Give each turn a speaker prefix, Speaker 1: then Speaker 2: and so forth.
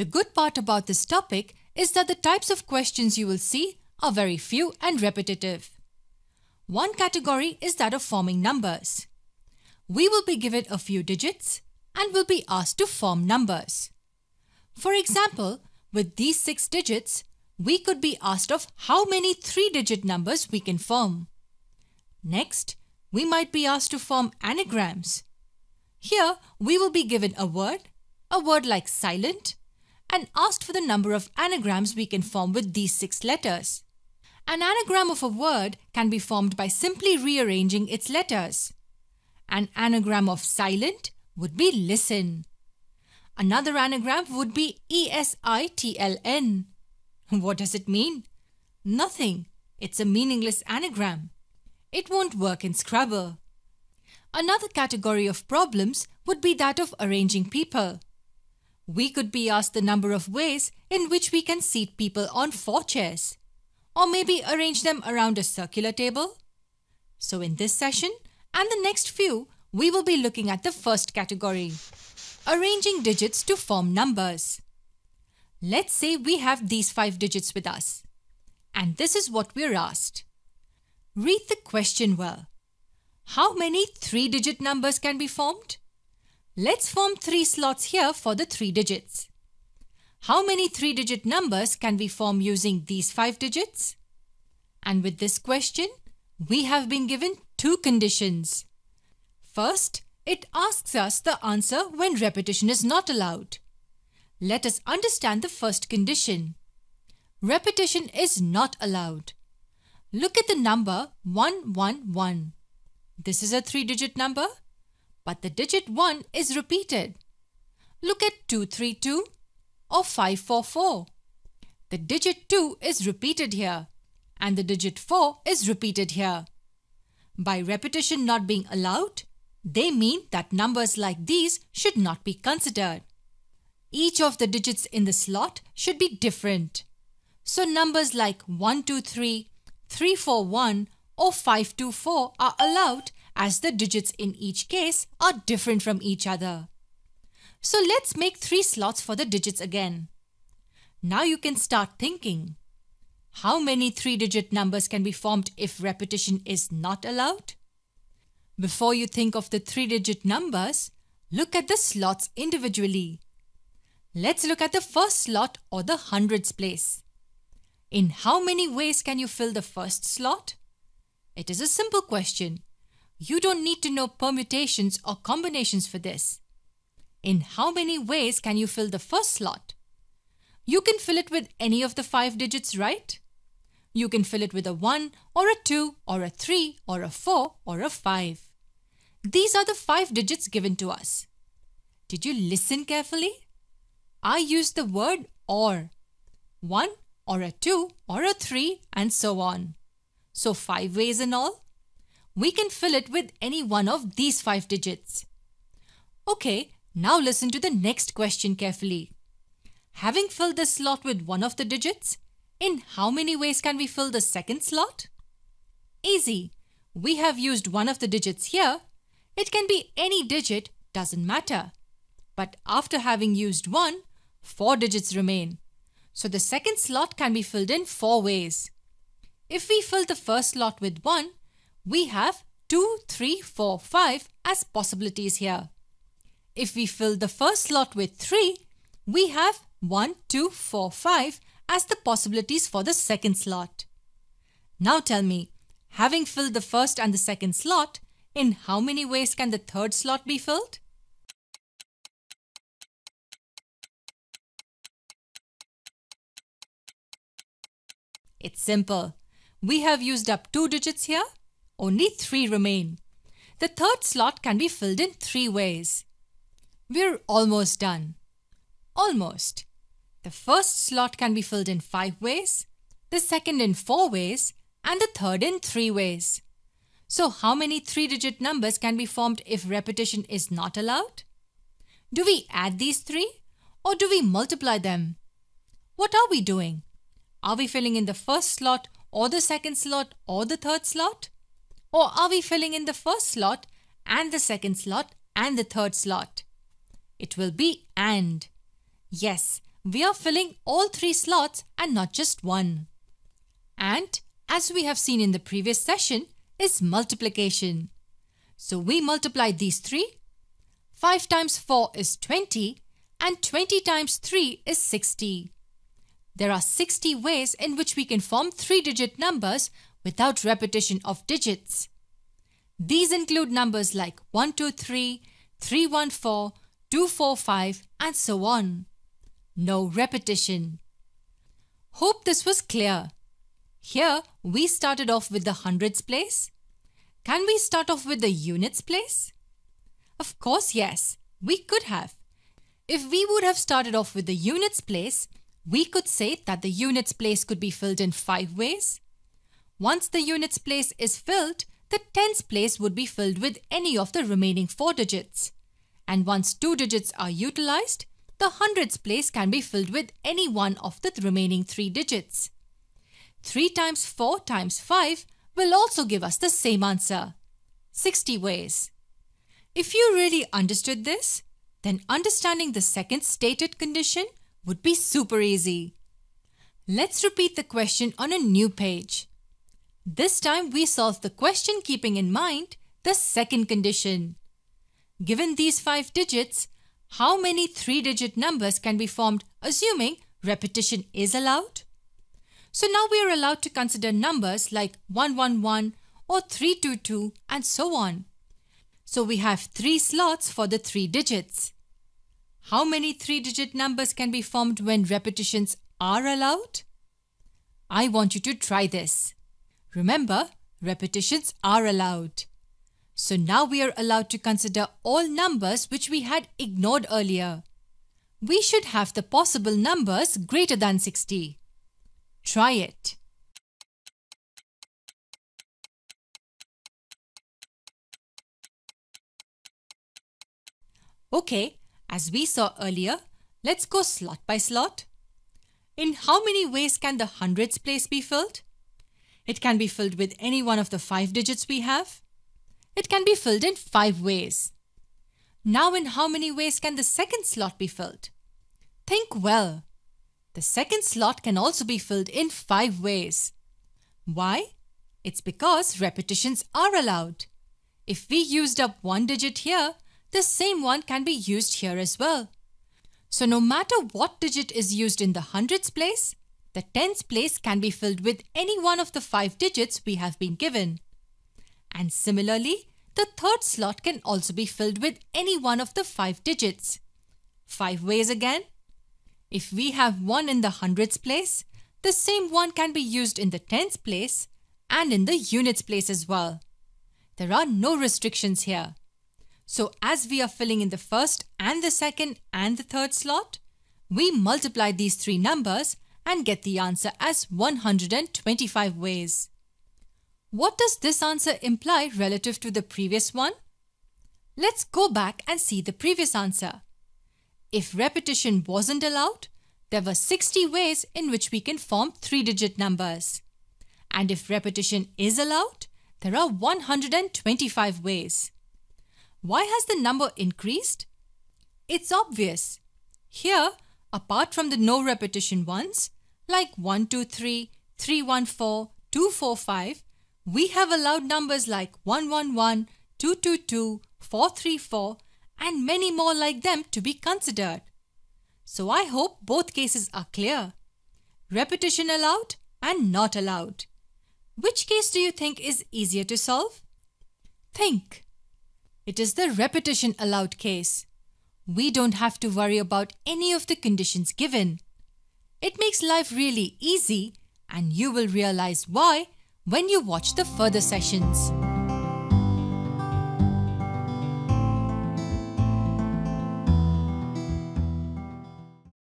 Speaker 1: The good part about this topic is that the types of questions you will see are very few and repetitive. One category is that of forming numbers. We will be given a few digits and will be asked to form numbers. For example, with these six digits, we could be asked of how many three-digit numbers we can form. Next, we might be asked to form anagrams. Here, we will be given a word, a word like silent, and asked for the number of anagrams we can form with these six letters. An anagram of a word can be formed by simply rearranging its letters. An anagram of silent would be listen. Another anagram would be ESITLN. What does it mean? Nothing. It's a meaningless anagram. It won't work in Scrabble. Another category of problems would be that of arranging people. We could be asked the number of ways in which we can seat people on four chairs, or maybe arrange them around a circular table. So in this session and the next few, we will be looking at the first category, arranging digits to form numbers. Let's say we have these five digits with us. And this is what we're asked. Read the question well. How many three-digit numbers can be formed? Let's form three slots here for the three digits. How many three-digit numbers can we form using these five digits? And with this question, we have been given two conditions. First, it asks us the answer when repetition is not allowed. Let us understand the first condition. Repetition is not allowed. Look at the number 111. This is a three-digit number, but the digit 1 is repeated. Look at 232 or 544. The digit 2 is repeated here and the digit 4 is repeated here. By repetition not being allowed, they mean that numbers like these should not be considered. Each of the digits in the slot should be different. So numbers like 123, 341 or 524 are allowed as the digits in each case are different from each other. So let's make three slots for the digits again. Now you can start thinking. How many three-digit numbers can be formed if repetition is not allowed? Before you think of the three-digit numbers, look at the slots individually. Let's look at the first slot or the hundreds place. In how many ways can you fill the first slot? It is a simple question. You don't need to know permutations or combinations for this. In how many ways can you fill the first slot? You can fill it with any of the five digits, right? You can fill it with a 1 or a 2 or a 3 or a 4 or a 5. These are the five digits given to us. Did you listen carefully? I used the word or. One or a two or a three and so on. So five ways in all. We can fill it with any one of these five digits. Okay, now listen to the next question carefully. Having filled the slot with one of the digits, in how many ways can we fill the second slot? Easy. We have used one of the digits here it can be any digit, doesn't matter. But after having used one, four digits remain. So the second slot can be filled in four ways. If we fill the first slot with 1, we have 2, 3, 4, 5 as possibilities here. If we fill the first slot with 3, we have 1, 2, 4, 5 as the possibilities for the second slot. Now tell me, having filled the first and the second slot, in how many ways can the third slot be filled? It's simple. We have used up two digits here. Only three remain. The third slot can be filled in three ways. We're almost done. Almost. The first slot can be filled in five ways, the second in four ways, and the third in three ways. So how many three-digit numbers can be formed if repetition is not allowed? Do we add these three or do we multiply them? What are we doing? Are we filling in the first slot or the second slot or the third slot? Or are we filling in the first slot and the second slot and the third slot? It will be AND. Yes, we are filling all three slots and not just one. And as we have seen in the previous session is multiplication. So we multiply these three. 5 times 4 is 20 and 20 times 3 is 60. There are 60 ways in which we can form three-digit numbers without repetition of digits. These include numbers like 123, 314, 245 and so on. No repetition. Hope this was clear. Here we started off with the hundreds place. Can we start off with the units place? Of course yes, we could have. If we would have started off with the units place, we could say that the units place could be filled in five ways. Once the units place is filled, the tens place would be filled with any of the remaining four digits. And once two digits are utilized, the hundreds place can be filled with any one of the remaining three digits. 3 times 4 times 5 will also give us the same answer 60 ways. If you really understood this, then understanding the second stated condition would be super easy. Let's repeat the question on a new page. This time we solve the question keeping in mind the second condition. Given these five digits, how many three-digit numbers can be formed assuming repetition is allowed? So now we are allowed to consider numbers like 111 or 322 and so on. So we have three slots for the three digits. How many three-digit numbers can be formed when repetitions are allowed? I want you to try this. Remember, repetitions are allowed. So now we are allowed to consider all numbers which we had ignored earlier. We should have the possible numbers greater than 60. Try it. Okay, as we saw earlier, let's go slot by slot. In how many ways can the hundreds place be filled? It can be filled with any one of the five digits we have. It can be filled in five ways. Now in how many ways can the second slot be filled? Think well. The second slot can also be filled in five ways. Why? It's because repetitions are allowed. If we used up one digit here, the same one can be used here as well. So no matter what digit is used in the hundreds place, the tens place can be filled with any one of the five digits we have been given. And similarly, the third slot can also be filled with any one of the five digits. Five ways again, if we have 1 in the hundreds place, the same one can be used in the tens place and in the units place as well. There are no restrictions here. So as we are filling in the first and the second and the third slot, we multiply these three numbers and get the answer as 125 ways. What does this answer imply relative to the previous one? Let's go back and see the previous answer. If repetition wasn't allowed, there were 60 ways in which we can form three-digit numbers. And if repetition is allowed, there are 125 ways. Why has the number increased? It's obvious. Here, apart from the no repetition ones, like 123, 314, 245, we have allowed numbers like 111, 222, 434 and many more like them to be considered. So I hope both cases are clear. Repetition allowed and not allowed. Which case do you think is easier to solve? Think. It is the repetition allowed case. We don't have to worry about any of the conditions given. It makes life really easy and you will realize why when you watch the further sessions.